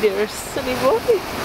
Silly boy.